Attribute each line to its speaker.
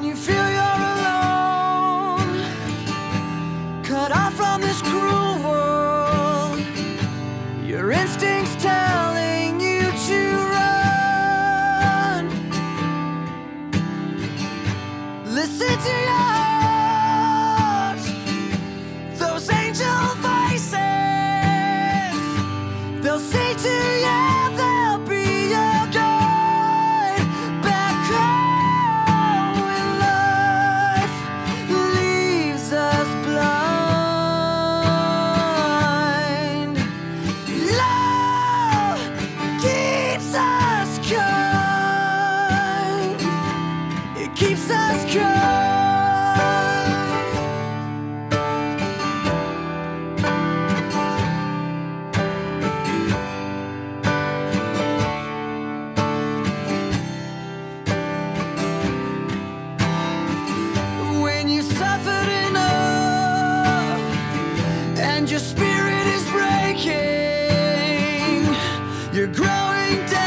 Speaker 1: when you feel you're alone, cut off from this cruel world. Your instincts telling you to run. Listen to your heart, those angel voices, they'll say to you. keeps us cold. When you suffered enough and your spirit is breaking, you're growing down.